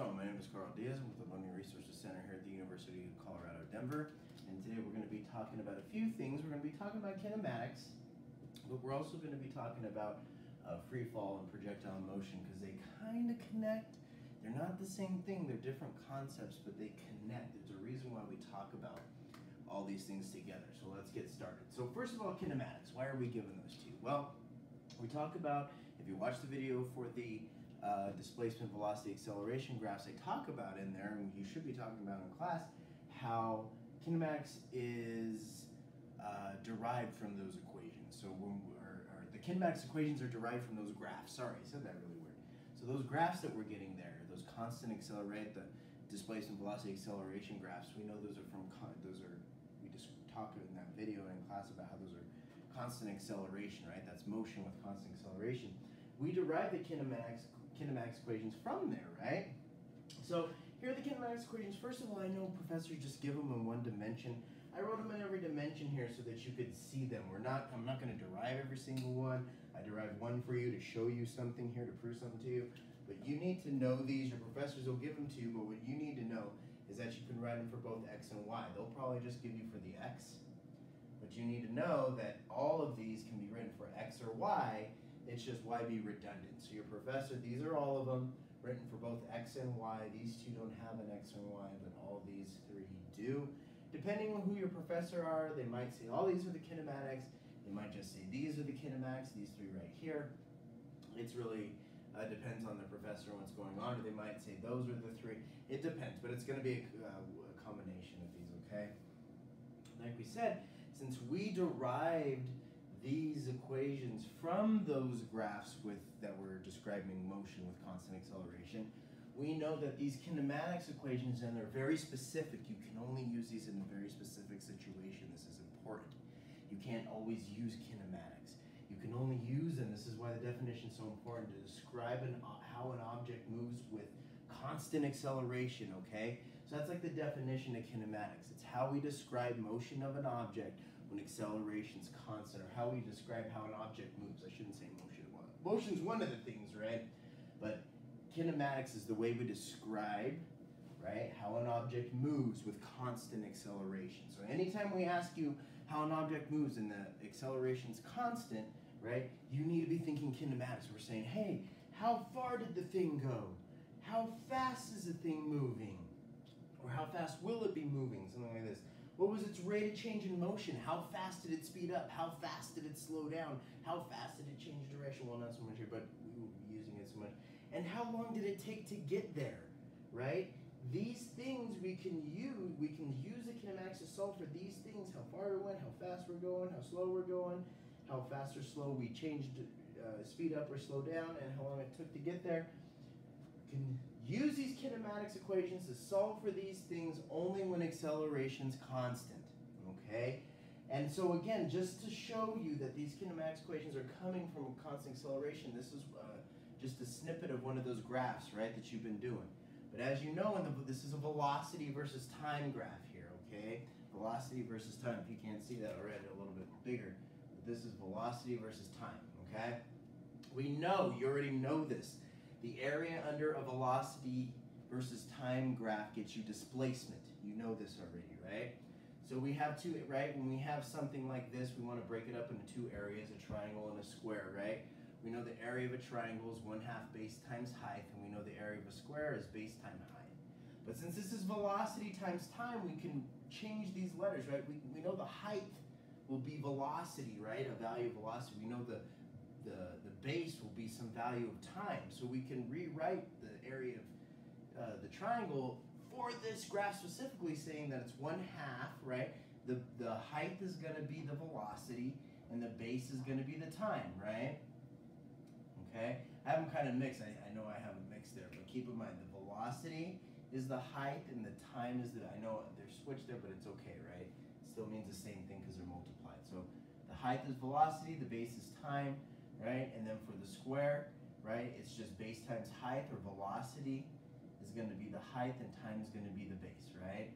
going? My name is Karl Diaz. I'm with the Learning Resources Center here at the University of Colorado, Denver. And today we're going to be talking about a few things. We're going to be talking about kinematics, but we're also going to be talking about uh, free fall and projectile motion because they kind of connect. They're not the same thing. They're different concepts, but they connect. There's a reason why we talk about all these things together. So let's get started. So first of all, kinematics. Why are we given those to you? Well, we talk about, if you watch the video for the uh, displacement, velocity, acceleration graphs I talk about in there, and you should be talking about in class, how kinematics is uh, derived from those equations. So when or, the kinematics equations are derived from those graphs. Sorry, I said that really weird. So those graphs that we're getting there, those constant accelerate, the displacement, velocity, acceleration graphs, we know those are from, those are, we just talked in that video in class about how those are constant acceleration, right? That's motion with constant acceleration. We derive the kinematics kinematics equations from there, right? So here are the kinematics equations. First of all, I know professors just give them in one dimension. I wrote them in every dimension here so that you could see them. We're not, I'm not going to derive every single one. I derived one for you to show you something here, to prove something to you. But you need to know these. Your professors will give them to you, but what you need to know is that you can write them for both x and y. They'll probably just give you for the x, but you need to know that all of these can be written for x or y, it's just why be redundant? So your professor, these are all of them written for both x and y. These two don't have an x and y, but all these three do. Depending on who your professor are, they might say, all these are the kinematics. They might just say, these are the kinematics, these three right here. It's really uh, depends on the professor and what's going on. Or they might say, those are the three. It depends, but it's going to be a, uh, a combination of these, okay? Like we said, since we derived these equations from those graphs with that were describing motion with constant acceleration, we know that these kinematics equations, and they're very specific, you can only use these in a very specific situation. This is important. You can't always use kinematics. You can only use them, this is why the definition is so important, to describe an, uh, how an object moves with constant acceleration, okay? So that's like the definition of kinematics. It's how we describe motion of an object when acceleration is constant, or how we describe how an object moves. I shouldn't say motion. Motion's one of the things, right? But kinematics is the way we describe, right, how an object moves with constant acceleration. So anytime we ask you how an object moves and the acceleration is constant, right, you need to be thinking kinematics. We're saying, hey, how far did the thing go? How fast is the thing moving? Or how fast will it be moving? Something like this. What was its rate of change in motion? How fast did it speed up? How fast did it slow down? How fast did it change direction? Well, not so much here, but we will be using it so much. And how long did it take to get there, right? These things we can use, we can use the kinematics to solve for these things, how far we went, how fast we're going, how slow we're going, how fast or slow we changed, uh, speed up or slow down, and how long it took to get there. Can Use these kinematics equations to solve for these things only when acceleration is constant, okay? And so again, just to show you that these kinematics equations are coming from constant acceleration, this is uh, just a snippet of one of those graphs, right, that you've been doing. But as you know, the, this is a velocity versus time graph here, okay? Velocity versus time. If you can't see that already, a little bit bigger. But this is velocity versus time, okay? We know, you already know this, the area under a velocity versus time graph gets you displacement. You know this already, right? So we have two, right? When we have something like this, we want to break it up into two areas, a triangle and a square, right? We know the area of a triangle is one half base times height, and we know the area of a square is base times height. But since this is velocity times time, we can change these letters, right? We, we know the height will be velocity, right? A value of velocity. We know the the, the base will be some value of time. So we can rewrite the area of uh, the triangle for this graph specifically saying that it's one half, right? The, the height is going to be the velocity and the base is going to be the time, right? Okay, I have them kind of mixed. I, I know I have them mixed there, but keep in mind the velocity is the height and the time is the, I know they're switched there, but it's okay, right? Still means the same thing because they're multiplied. So the height is velocity, the base is time, right? And then for the square, right, it's just base times height or velocity is going to be the height and time is going to be the base, right?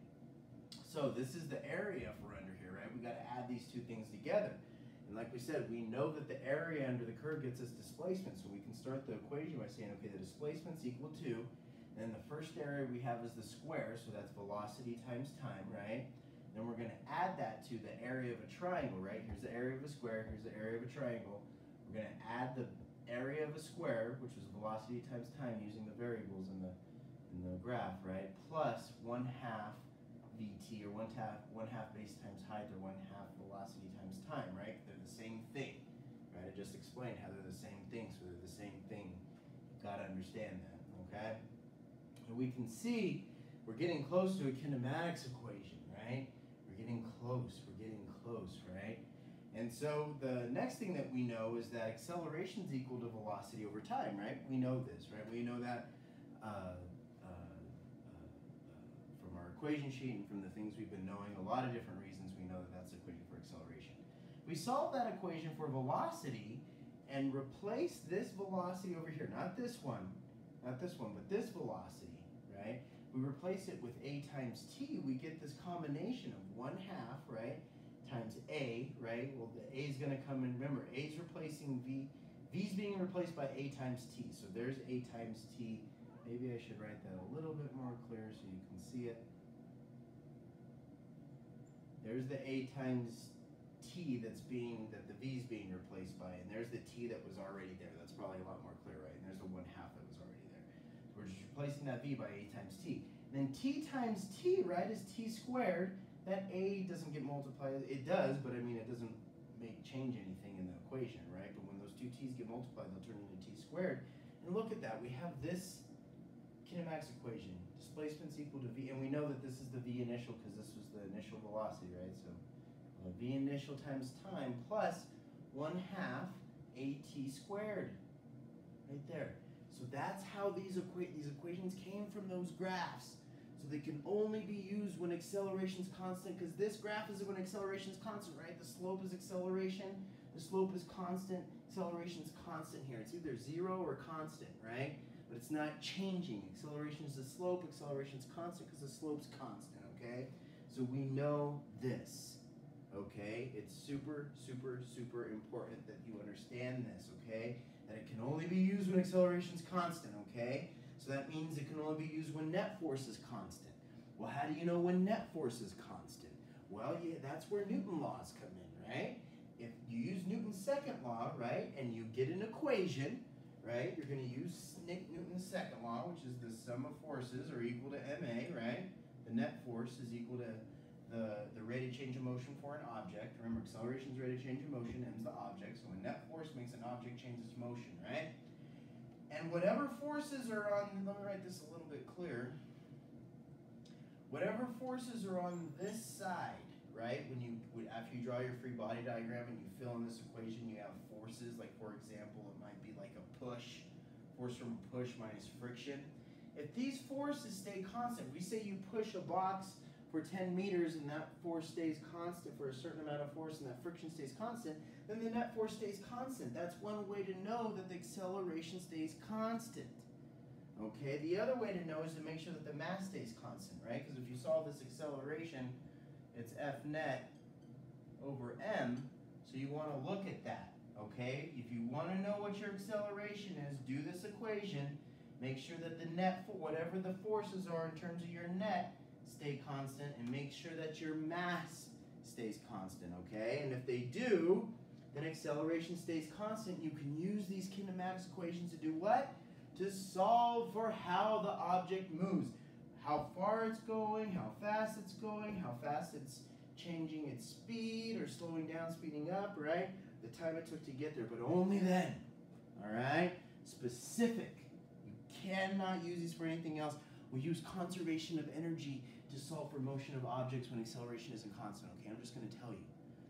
So this is the area for under here, right? We got to add these two things together. And like we said, we know that the area under the curve gets us displacement. So we can start the equation by saying, okay, the displacement's equal to Then the first area we have is the square, so that's velocity times time, right? Then we're gonna add that to the area of a triangle, right? Here's the area of a square, here's the area of a triangle. We're gonna add the area of a square, which is velocity times time using the variables in the in the graph, right? Plus one half vt or one half one half base times height or one half velocity times time, right? They're the same thing, right? I just explained how they're the same thing, so they're the same thing. You've gotta understand that, okay? And we can see we're getting close to a kinematics equation, right? We're getting close, we're getting close, right? And so the next thing that we know is that acceleration is equal to velocity over time, right? We know this, right? We know that uh, uh, uh, from our equation sheet and from the things we've been knowing, a lot of different reasons we know that that's the equation for acceleration. We solve that equation for velocity and replace this velocity over here, not this one, not this one, but this velocity, right? We replace it with a times t, we get this combination of one half, right? Times A, right? Well, the A is going to come in. Remember, A is replacing V. V is being replaced by A times T. So there's A times T. Maybe I should write that a little bit more clear so you can see it. There's the A times T that's being, that the V is being replaced by, and there's the T that was already there. That's probably a lot more clear, right? And there's the one half that was already there. So we're just replacing that V by A times T. And then T times T, right, is T squared. That A doesn't get multiplied. It does, but I mean, it doesn't make change anything in the equation, right? But when those two T's get multiplied, they'll turn into T squared. And look at that. We have this kinematics equation. Displacement's equal to V, and we know that this is the V initial because this was the initial velocity, right? So uh, V initial times time plus 1 half AT squared, right there. So that's how these, equa these equations came from those graphs. So they can only be used acceleration is constant because this graph is when acceleration is constant, right? The slope is acceleration, the slope is constant, acceleration is constant here. It's either zero or constant, right? But it's not changing. Acceleration is the slope, acceleration is constant because the slope's constant, okay? So we know this, okay? It's super, super, super important that you understand this, okay? That it can only be used when acceleration is constant, okay? So that means it can only be used when net force is constant. Well, how do you know when net force is constant? Well, yeah, that's where Newton laws come in, right? If you use Newton's second law, right, and you get an equation, right, you're going to use Newton's second law, which is the sum of forces are equal to ma, right? The net force is equal to the, the rate of change of motion for an object. Remember, acceleration is rate of change of motion, m's the object. So when net force makes an object change its motion, right? And whatever forces are on, let me write this a little bit clearer. Whatever forces are on this side, right? When you, after you draw your free body diagram and you fill in this equation, you have forces. Like for example, it might be like a push, force from a push minus friction. If these forces stay constant, we say you push a box for 10 meters and that force stays constant for a certain amount of force and that friction stays constant, then the net force stays constant. That's one way to know that the acceleration stays constant. Okay, the other way to know is to make sure that the mass stays constant, right? Because if you solve this acceleration, it's F net over m, so you want to look at that, okay? If you want to know what your acceleration is, do this equation, make sure that the net, for whatever the forces are in terms of your net, stay constant, and make sure that your mass stays constant, okay? And if they do, then acceleration stays constant. You can use these kinematics equations to do what? To solve for how the object moves. How far it's going, how fast it's going, how fast it's changing its speed or slowing down, speeding up, right? The time it took to get there, but only then, all right? Specific. You cannot use these for anything else. We use conservation of energy to solve for motion of objects when acceleration isn't constant, okay? I'm just going to tell you.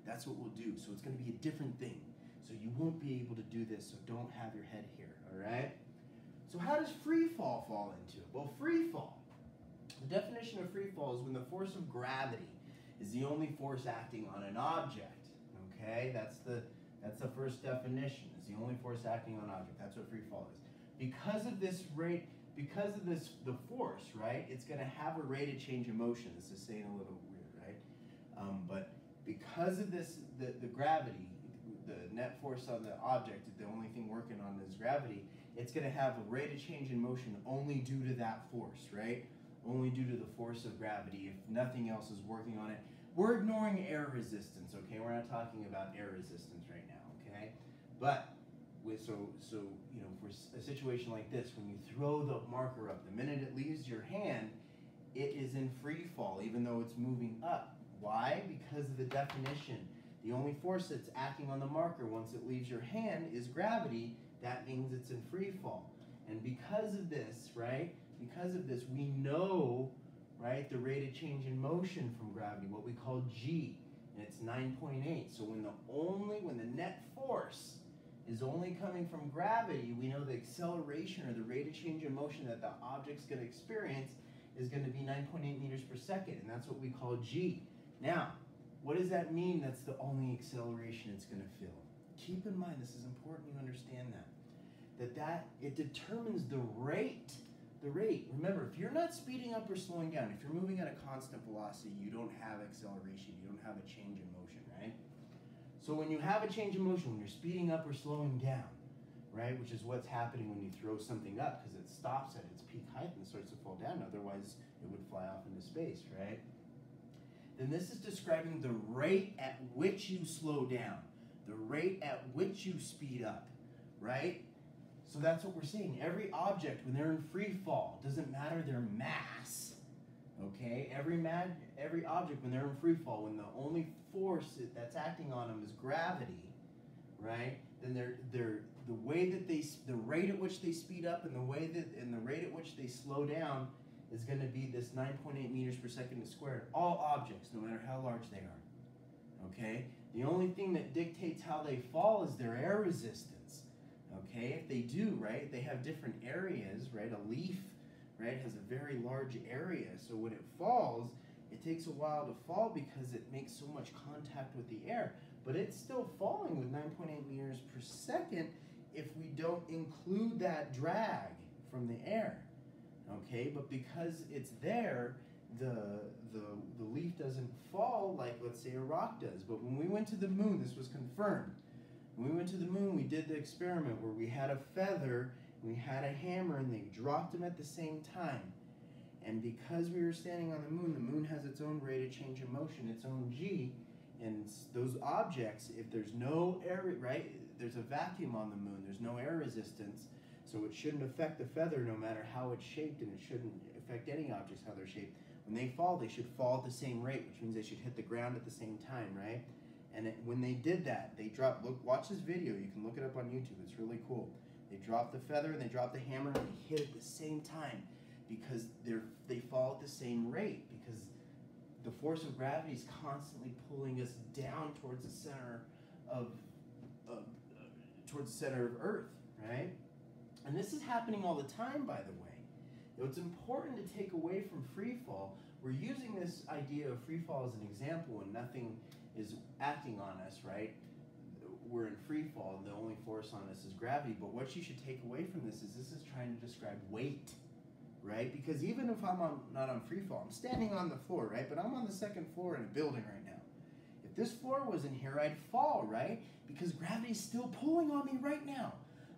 That's what we'll do. So it's going to be a different thing. So you won't be able to do this, so don't have your head here, all right? So how does free fall fall into it? Well, free fall. The definition of free fall is when the force of gravity is the only force acting on an object. Okay, that's the that's the first definition. Is the only force acting on an object. That's what free fall is. Because of this rate, because of this the force, right? It's going to have a rate of change of motion. This is saying a little weird, right? Um, but because of this, the, the gravity, the net force on the object, the only thing working on is gravity, it's going to have a rate of change in motion only due to that force, right? Only due to the force of gravity if nothing else is working on it. We're ignoring air resistance, okay? We're not talking about air resistance right now, okay? But with so so you know for a situation like this, when you throw the marker up, the minute it leaves your hand, it is in free fall, even though it's moving up. Why? Because of the definition. The only force that's acting on the marker once it leaves your hand is gravity. That means it's in free fall. And because of this, right, because of this, we know, right, the rate of change in motion from gravity, what we call G, and it's 9.8. So when the only, when the net force is only coming from gravity, we know the acceleration or the rate of change in motion that the object's going to experience is going to be 9.8 meters per second, and that's what we call G. Now, what does that mean that's the only acceleration it's going to feel? Keep in mind, this is important you understand that. That that, it determines the rate, the rate. Remember, if you're not speeding up or slowing down, if you're moving at a constant velocity, you don't have acceleration, you don't have a change in motion, right? So when you have a change in motion, when you're speeding up or slowing down, right, which is what's happening when you throw something up because it stops at its peak height and starts to fall down, otherwise it would fly off into space, right? then this is describing the rate at which you slow down, the rate at which you speed up, right? So that's what we're seeing. Every object, when they're in free fall, doesn't matter their mass, okay? Every mad, every object, when they're in free fall, when the only force that's acting on them is gravity, right? Then they're, they're, the way that they, the rate at which they speed up and the way that, and the rate at which they slow down is going to be this 9.8 meters per second squared. All objects, no matter how large they are. Okay? The only thing that dictates how they fall is their air resistance. Okay? If they do, right, they have different areas, right? A leaf, right, has a very large area. So when it falls, it takes a while to fall because it makes so much contact with the air. But it's still falling with 9.8 meters per second if we don't include that drag from the air okay? But because it's there, the, the, the leaf doesn't fall like, let's say, a rock does. But when we went to the moon, this was confirmed. When we went to the moon, we did the experiment where we had a feather, we had a hammer, and they dropped them at the same time. And because we were standing on the moon, the moon has its own rate of change of motion, its own g, and those objects, if there's no air, right, there's a vacuum on the moon, there's no air resistance, so it shouldn't affect the feather no matter how it's shaped, and it shouldn't affect any objects how they're shaped. When they fall, they should fall at the same rate, which means they should hit the ground at the same time, right? And it, when they did that, they dropped, look, watch this video. You can look it up on YouTube. It's really cool. They dropped the feather and they dropped the hammer and they hit at the same time because they're, they fall at the same rate because the force of gravity is constantly pulling us down towards the center of, of uh, towards the center of Earth, right? And this is happening all the time, by the way. It's important to take away from free fall. We're using this idea of free fall as an example when nothing is acting on us, right? We're in free fall, the only force on us is gravity. But what you should take away from this is this is trying to describe weight, right? Because even if I'm on, not on free fall, I'm standing on the floor, right? But I'm on the second floor in a building right now. If this floor was in here, I'd fall, right? Because gravity's still pulling on me right now.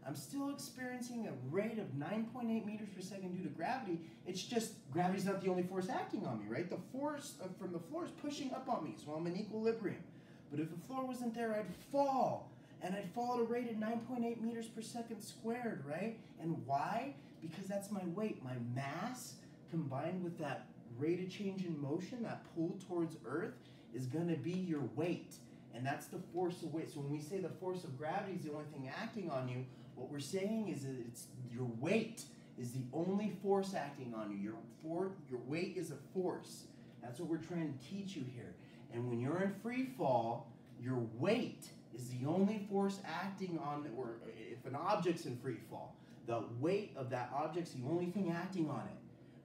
I'm still experiencing a rate of 9.8 meters per second due to gravity. It's just gravity's not the only force acting on me, right? The force from the floor is pushing up on me, so I'm in equilibrium. But if the floor wasn't there, I'd fall. And I'd fall at a rate of 9.8 meters per second squared, right? And why? Because that's my weight. My mass combined with that rate of change in motion, that pull towards Earth, is going to be your weight. And that's the force of weight. So when we say the force of gravity is the only thing acting on you, what we're saying is that it's your weight is the only force acting on you. Your for, your weight is a force. That's what we're trying to teach you here. And when you're in free fall, your weight is the only force acting on, or if an object's in free fall, the weight of that object's the only thing acting on it.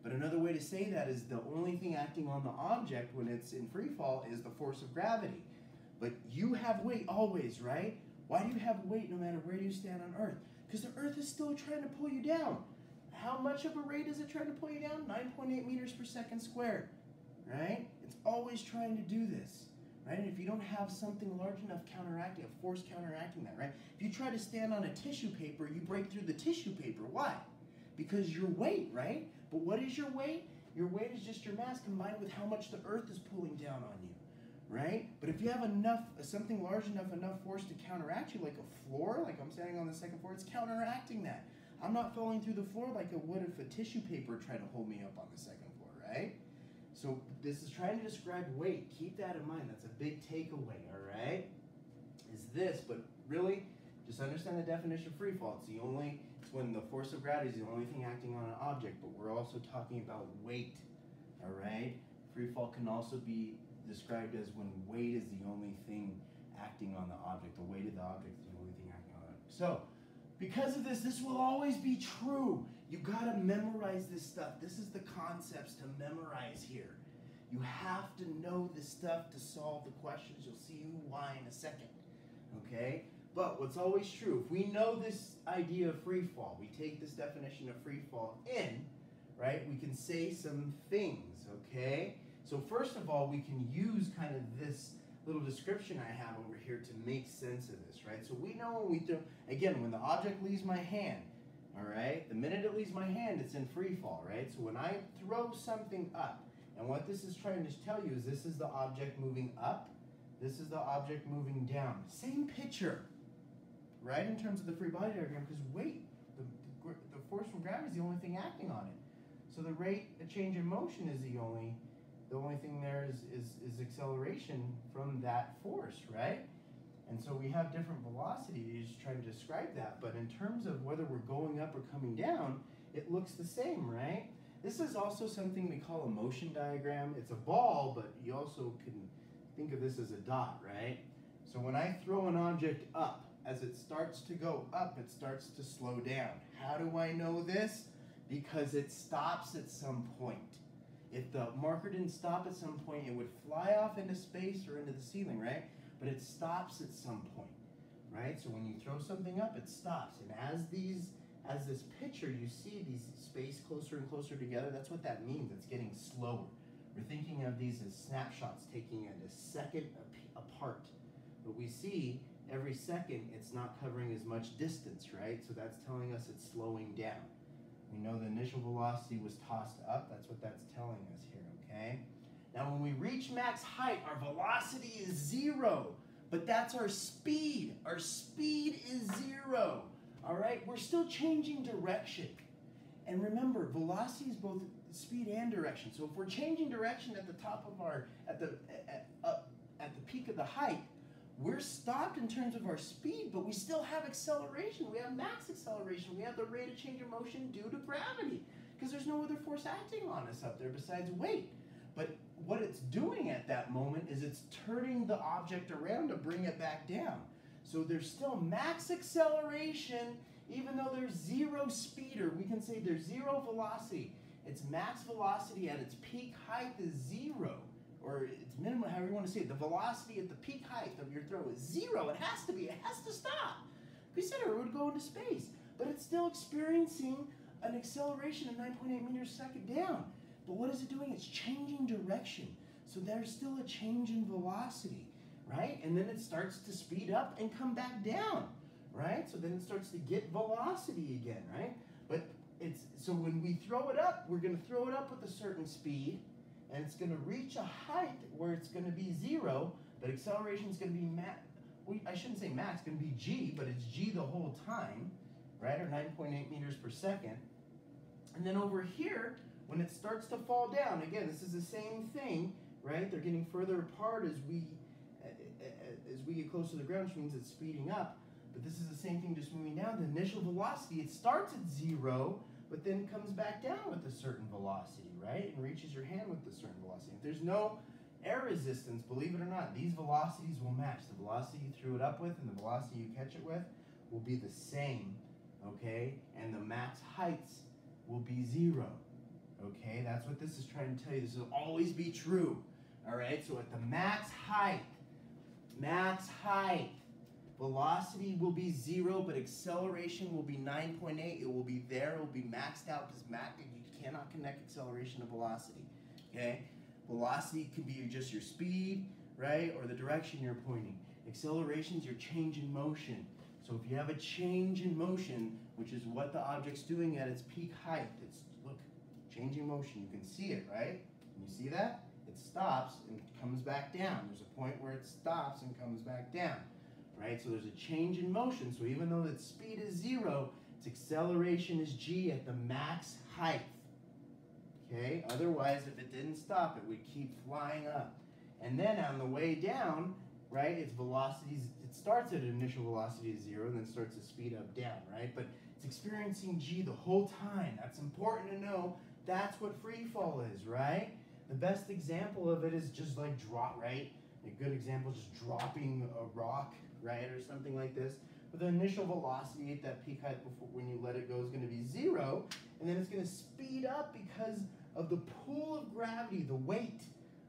But another way to say that is the only thing acting on the object when it's in free fall is the force of gravity. But you have weight always, right? Why do you have weight no matter where you stand on Earth? Because the Earth is still trying to pull you down. How much of a rate is it trying to pull you down? 9.8 meters per second squared, right? It's always trying to do this, right? And if you don't have something large enough counteracting, a force counteracting that, right? If you try to stand on a tissue paper, you break through the tissue paper. Why? Because your weight, right? But what is your weight? Your weight is just your mass combined with how much the earth is pulling down on you, right? But if you have enough, something large enough, enough force to counteract you, like a floor, like I'm standing on the second floor, it's counteracting that. I'm not falling through the floor like it would if a tissue paper tried to hold me up on the second floor, right? So this is trying to describe weight. Keep that in mind. That's a big takeaway, all right? Is this, but really, just understand the definition of free fall. It's the only, it's when the force of gravity is the only thing acting on an object, but we're also talking about weight, all right? Free fall can also be described as when weight is the only thing acting on the object. The weight of the object is the only thing acting on it. So, because of this, this will always be true. You got to memorize this stuff. This is the concepts to memorize here. You have to know this stuff to solve the questions. You'll see why in a second. Okay? But what's always true, if we know this idea of free fall, we take this definition of free fall in, right? We can say some things, okay? So first of all, we can use kind of this little description I have over here to make sense of this, right? So we know when we throw, again, when the object leaves my hand, all right, the minute it leaves my hand, it's in free fall, right? So when I throw something up, and what this is trying to tell you is this is the object moving up, this is the object moving down. Same picture, right, in terms of the free body diagram, because weight, the, the, the force from gravity is the only thing acting on it. So the rate of change in motion is the only the only thing there is, is, is acceleration from that force, right? And so we have different velocities trying to describe that, but in terms of whether we're going up or coming down, it looks the same, right? This is also something we call a motion diagram. It's a ball, but you also can think of this as a dot, right? So when I throw an object up, as it starts to go up, it starts to slow down. How do I know this? Because it stops at some point. If the marker didn't stop at some point, it would fly off into space or into the ceiling, right? But it stops at some point, right? So when you throw something up, it stops. And as these, as this picture, you see these space closer and closer together, that's what that means. It's getting slower. We're thinking of these as snapshots, taking it a second apart. But we see every second it's not covering as much distance, right? So that's telling us it's slowing down. We know the initial velocity was tossed up. That's what that's telling us here, okay? Now when we reach max height, our velocity is zero, but that's our speed. Our speed is zero, all right? We're still changing direction. And remember, velocity is both speed and direction. So if we're changing direction at the top of our, at the, at, up, at the peak of the height, we're stopped in terms of our speed, but we still have acceleration. We have max acceleration. We have the rate of change of motion due to gravity because there's no other force acting on us up there besides weight. But what it's doing at that moment is it's turning the object around to bring it back down. So there's still max acceleration even though there's zero speed, or we can say there's zero velocity. Its max velocity at its peak height is zero or its minimum, however you want to say it, the velocity at the peak height of your throw is zero. It has to be. It has to stop. Said it would go into space, but it's still experiencing an acceleration of 9.8 meters a second down. But what is it doing? It's changing direction. So there's still a change in velocity, right? And then it starts to speed up and come back down, right? So then it starts to get velocity again, right? But it's so when we throw it up, we're going to throw it up with a certain speed, and it's going to reach a height where it's going to be zero, but acceleration is going to be max. I shouldn't say max, it's going to be g, but it's g the whole time, right, or 9.8 meters per second. And then over here, when it starts to fall down, again, this is the same thing, right? They're getting further apart as we as we get close to the ground, which means it's speeding up. But this is the same thing, just moving down. The initial velocity, it starts at zero, but then comes back down with a certain velocity right? And reaches your hand with a certain velocity. If there's no air resistance, believe it or not, these velocities will match. The velocity you threw it up with and the velocity you catch it with will be the same, okay? And the max heights will be zero, okay? That's what this is trying to tell you. This will always be true, all right? So at the max height, max height, velocity will be zero, but acceleration will be 9.8. It will be there. It will be maxed out because you cannot connect acceleration to velocity. Okay? Velocity can be just your speed, right? Or the direction you're pointing. Acceleration is your change in motion. So if you have a change in motion, which is what the object's doing at its peak height, it's, look, changing motion. You can see it, right? Can you see that? It stops and comes back down. There's a point where it stops and comes back down, right? So there's a change in motion. So even though its speed is zero, its acceleration is g at the max height. Okay, otherwise if it didn't stop, it would keep flying up. And then on the way down, right, its velocity, it starts at an initial velocity of zero and then starts to speed up down, right? But it's experiencing g the whole time. That's important to know. That's what free fall is, right? The best example of it is just like drop, right? A good example is just dropping a rock, right, or something like this. But the initial velocity at that peak height before when you let it go is going to be zero, and then it's going to speed up because of the pull of gravity, the weight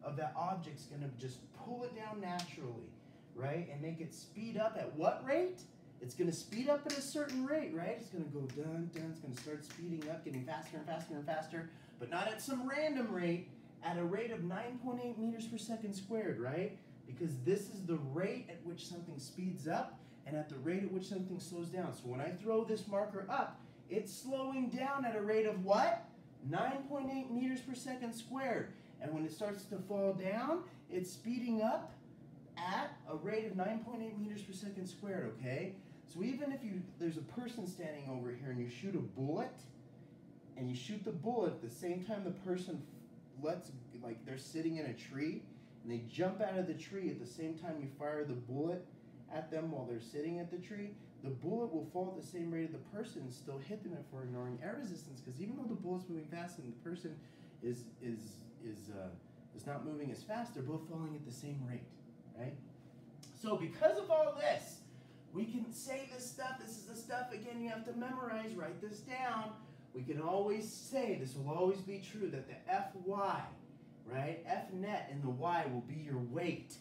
of that object's going to just pull it down naturally, right? And make it speed up at what rate? It's going to speed up at a certain rate, right? It's going to go dun, dun, it's going to start speeding up, getting faster and faster and faster, but not at some random rate, at a rate of 9.8 meters per second squared, right? Because this is the rate at which something speeds up and at the rate at which something slows down. So when I throw this marker up, it's slowing down at a rate of what? 9.8 meters per second squared. And when it starts to fall down, it's speeding up at a rate of 9.8 meters per second squared, okay? So even if you there's a person standing over here and you shoot a bullet, and you shoot the bullet at the same time the person lets, like they're sitting in a tree, and they jump out of the tree at the same time you fire the bullet at them while they're sitting at the tree, the bullet will fall at the same rate of the person still hit them we're ignoring air resistance. Because even though the bullet's moving fast and the person is is is uh, is not moving as fast, they're both falling at the same rate, right? So because of all this, we can say this stuff. This is the stuff again you have to memorize. Write this down. We can always say this will always be true that the Fy, right? F net and the Y will be your weight.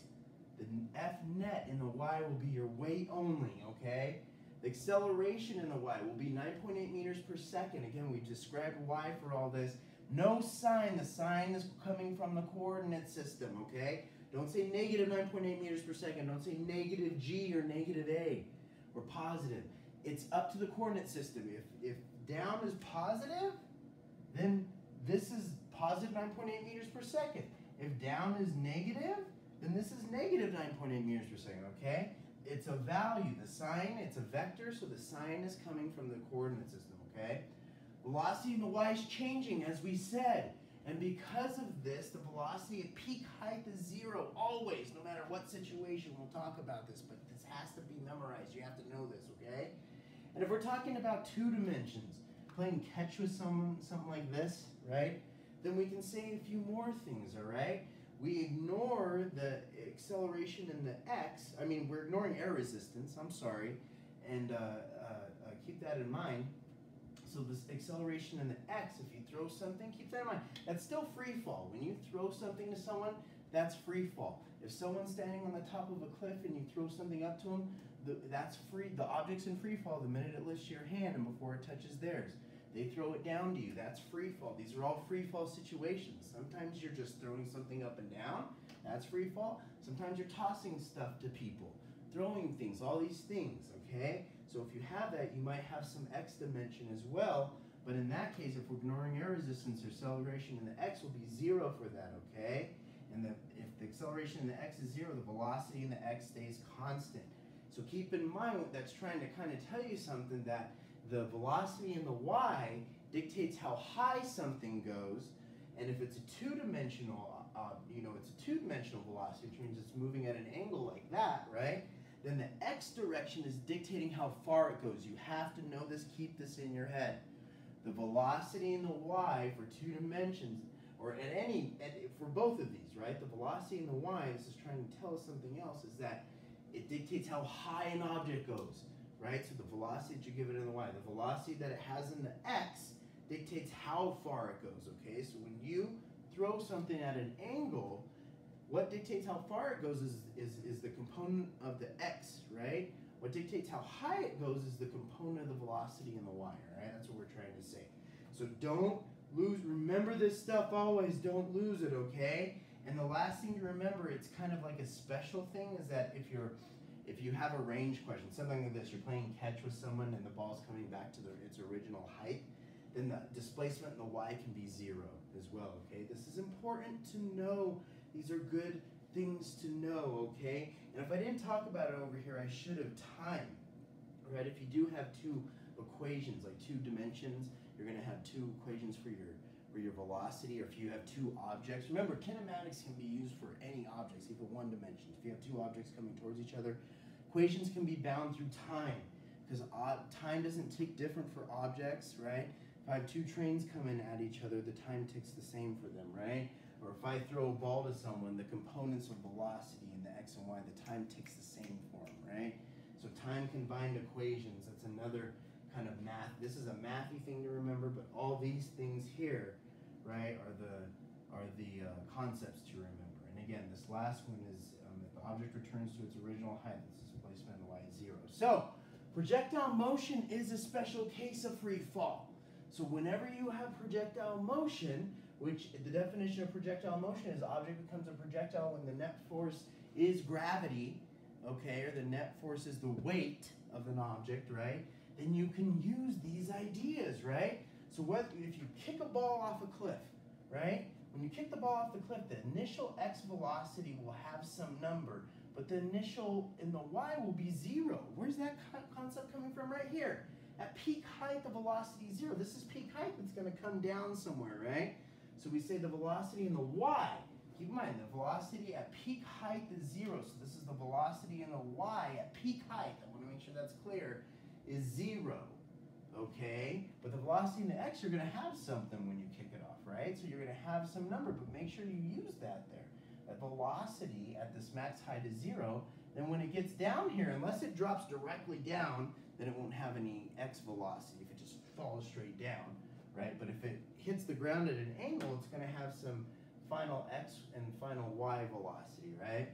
The F net in the Y will be your weight only, okay? The acceleration in the Y will be 9.8 meters per second. Again, we described Y for all this. No sign. The sign is coming from the coordinate system, okay? Don't say negative 9.8 meters per second. Don't say negative G or negative A or positive. It's up to the coordinate system. If, if down is positive, then this is positive 9.8 meters per second. If down is negative, then this is negative 9.8 meters per second, okay? It's a value. The sign, it's a vector, so the sign is coming from the coordinate system, okay? Velocity in the y is changing, as we said. And because of this, the velocity at peak height is zero, always, no matter what situation. We'll talk about this, but this has to be memorized. You have to know this, okay? And if we're talking about two dimensions, playing catch with someone, something like this, right? Then we can say a few more things, all right? we ignore the acceleration in the x. I mean, we're ignoring air resistance. I'm sorry, and uh, uh, uh, keep that in mind. So this acceleration in the x, if you throw something, keep that in mind. That's still free fall. When you throw something to someone, that's free fall. If someone's standing on the top of a cliff and you throw something up to them, the, that's free. The object's in free fall the minute it lifts your hand and before it touches theirs. They throw it down to you. That's free fall. These are all free fall situations. Sometimes you're just throwing something up and down. That's free fall. Sometimes you're tossing stuff to people, throwing things, all these things, okay? So if you have that, you might have some x dimension as well. But in that case, if we're ignoring air resistance, your acceleration in the x will be zero for that, okay? And the, if the acceleration in the x is zero, the velocity in the x stays constant. So keep in mind that's trying to kind of tell you something that the velocity in the y dictates how high something goes, and if it's a two-dimensional, uh, you know, it's a two-dimensional velocity, which means it's moving at an angle like that, right? Then the x direction is dictating how far it goes. You have to know this, keep this in your head. The velocity in the y for two dimensions, or at any, at, for both of these, right? The velocity in the y, this is trying to tell us something else, is that it dictates how high an object goes right? So the velocity that you give it in the y, the velocity that it has in the x dictates how far it goes, okay? So when you throw something at an angle, what dictates how far it goes is, is, is the component of the x, right? What dictates how high it goes is the component of the velocity in the y, right? That's what we're trying to say. So don't lose, remember this stuff always, don't lose it, okay? And the last thing to remember, it's kind of like a special thing, is that if you're if you have a range question, something like this, you're playing catch with someone and the ball's coming back to its original height, then the displacement in the y can be zero as well, okay? This is important to know. These are good things to know, okay? And if I didn't talk about it over here, I should have time, right? If you do have two equations, like two dimensions, you're gonna have two equations for your for your velocity, or if you have two objects. Remember, kinematics can be used for any objects, even one dimension. If you have two objects coming towards each other, equations can be bound through time, because time doesn't tick different for objects, right? If I have two trains coming at each other, the time ticks the same for them, right? Or if I throw a ball to someone, the components of velocity in the x and y, the time ticks the same for them, right? So time can bind equations. That's another kind of math. This is a mathy thing to remember, but all these things here, right, are the are the uh, concepts to remember. And again, this last one is um, if the object returns to its original height, this is zero. So projectile motion is a special case of free fall. So whenever you have projectile motion, which the definition of projectile motion is object becomes a projectile when the net force is gravity, okay, or the net force is the weight of an object, right? then you can use these ideas, right? So what if you kick a ball off a cliff, right? When you kick the ball off the cliff, the initial x velocity will have some number, but the initial in the y will be zero. Where's that concept coming from? Right here. At peak height, the velocity is zero. This is peak height going to come down somewhere, right? So we say the velocity in the y. Keep in mind, the velocity at peak height is zero. So this is the velocity in the y at peak height. I want to make sure that's clear is zero, okay? But the velocity in the x, you're going to have something when you kick it off, right? So you're going to have some number, but make sure you use that there. That velocity at this max height is zero. Then when it gets down here, unless it drops directly down, then it won't have any x velocity if it just falls straight down, right? But if it hits the ground at an angle, it's going to have some final x and final y velocity, right?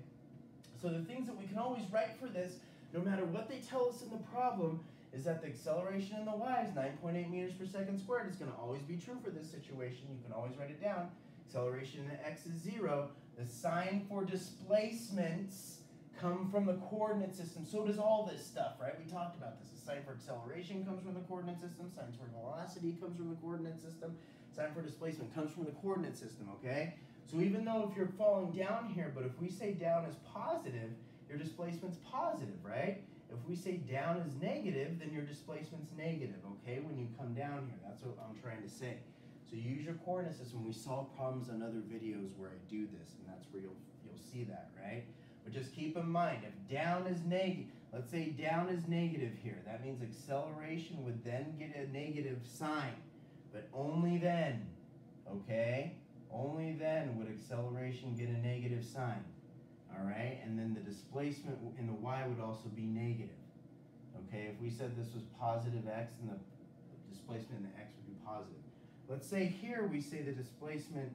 So the things that we can always write for this, no matter what they tell us in the problem, is that the acceleration in the y is 9.8 meters per second squared. It's going to always be true for this situation. You can always write it down. Acceleration in the x is 0. The sign for displacements come from the coordinate system. So does all this stuff, right? We talked about this. The sign for acceleration comes from the coordinate system. Sign for velocity comes from the coordinate system. Sign for displacement comes from the coordinate system, okay? So even though if you're falling down here, but if we say down is positive, your displacement's positive, right? If we say down is negative, then your displacement's negative, okay, when you come down here. That's what I'm trying to say. So you use your coordinate system. We solve problems on other videos where I do this, and that's where you'll, you'll see that, right? But just keep in mind, if down is negative, let's say down is negative here. That means acceleration would then get a negative sign, but only then, okay? Only then would acceleration get a negative sign all right? And then the displacement in the y would also be negative, okay? If we said this was positive x, then the displacement in the x would be positive. Let's say here we say the displacement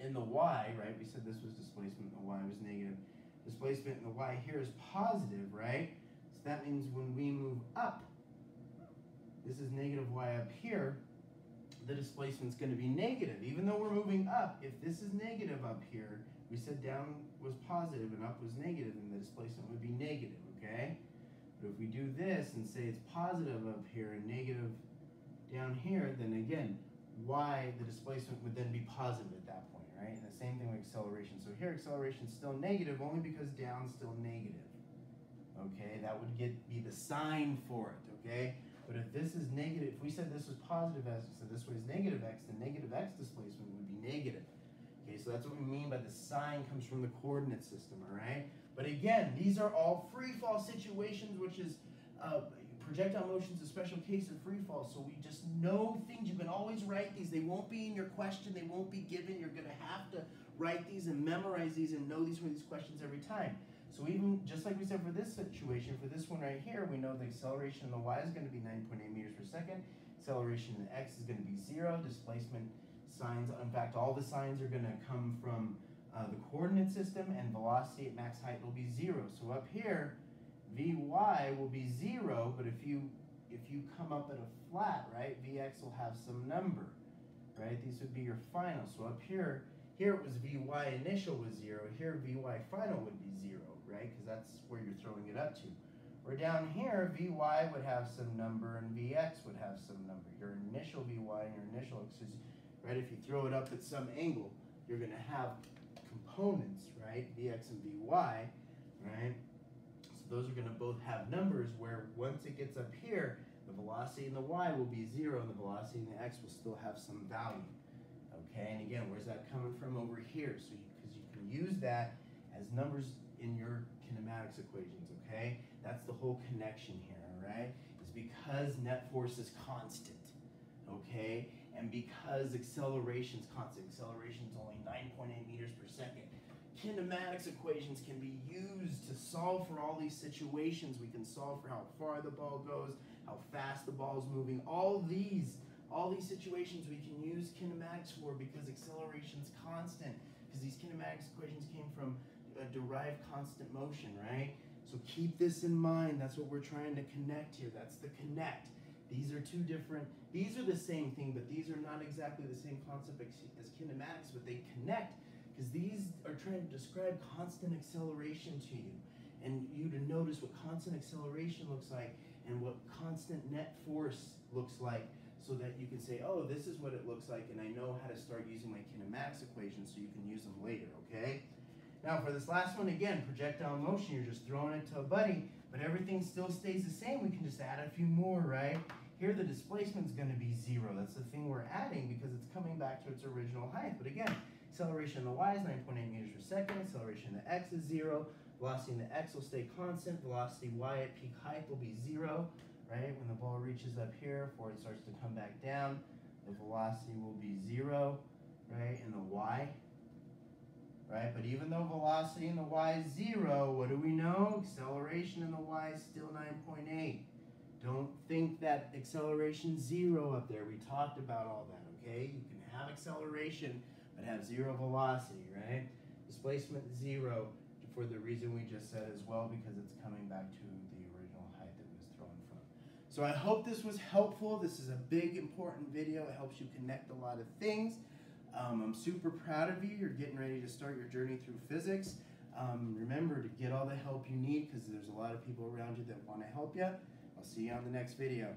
in the y, right? We said this was displacement in the y was negative. Displacement in the y here is positive, right? So that means when we move up, this is negative y up here, the displacement is going to be negative. Even though we're moving up, if this is negative up here, we said down was positive and up was negative, and the displacement would be negative, okay? But if we do this and say it's positive up here and negative down here, then again, y, the displacement would then be positive at that point, right? And the same thing with acceleration. So here acceleration is still negative only because down's still negative. Okay, that would get be the sign for it, okay? But if this is negative, if we said this was positive x, so this way is negative x, then negative x displacement would be negative. Okay, so that's what we mean by the sign comes from the coordinate system, all right? But again, these are all free fall situations, which is uh, projectile motion is a special case of free fall. So we just know things. You can always write these. They won't be in your question. They won't be given. You're going to have to write these and memorize these and know these for these questions every time. So even just like we said for this situation, for this one right here, we know the acceleration in the y is going to be 9.8 meters per second. Acceleration in the x is going to be zero. Displacement signs, in fact, all the signs are going to come from uh, the coordinate system, and velocity at max height will be zero. So up here, Vy will be zero, but if you if you come up at a flat, right, Vx will have some number, right? These would be your final. So up here, Here it was Vy initial was zero. Here Vy final would be zero, right? Because that's where you're throwing it up to. Or down here, Vy would have some number and Vx would have some number. Your initial Vy and your initial x is, right? If you throw it up at some angle, you're gonna have components, right? Vx and Vy, right? Those are gonna both have numbers where once it gets up here, the velocity in the y will be zero and the velocity in the x will still have some value. Okay, and again, where's that coming from over here? So because you, you can use that as numbers in your kinematics equations, okay? That's the whole connection here, all right? Is because net force is constant, okay? And because acceleration is constant, acceleration is only 9.8 meters per second. Kinematics equations can be used to solve for all these situations. We can solve for how far the ball goes, how fast the ball is moving, all these all these situations we can use kinematics for because acceleration is constant because these kinematics equations came from a derived constant motion, right? So keep this in mind. That's what we're trying to connect here. That's the connect. These are two different, these are the same thing, but these are not exactly the same concept as kinematics, but they connect because these are trying to describe constant acceleration to you. And you to notice what constant acceleration looks like and what constant net force looks like so that you can say, oh, this is what it looks like, and I know how to start using my kinematics equations so you can use them later, okay? Now for this last one, again, projectile motion, you're just throwing it to a buddy, but everything still stays the same. We can just add a few more, right? Here the displacement is going to be zero. That's the thing we're adding because it's coming back to its original height. But again, acceleration in the y is 9.8 meters per second. Acceleration in the x is zero. Velocity in the x will stay constant. Velocity y at peak height will be zero right? When the ball reaches up here before it starts to come back down, the velocity will be zero, right, in the y, right? But even though velocity in the y is zero, what do we know? Acceleration in the y is still 9.8. Don't think that acceleration zero up there. We talked about all that, okay? You can have acceleration, have zero velocity, right? Displacement zero for the reason we just said as well, because it's coming back to the original height that was thrown from. so I hope this was helpful. This is a big, important video. It helps you connect a lot of things. Um, I'm super proud of you. You're getting ready to start your journey through physics. Um, remember to get all the help you need because there's a lot of people around you that want to help you. I'll see you on the next video.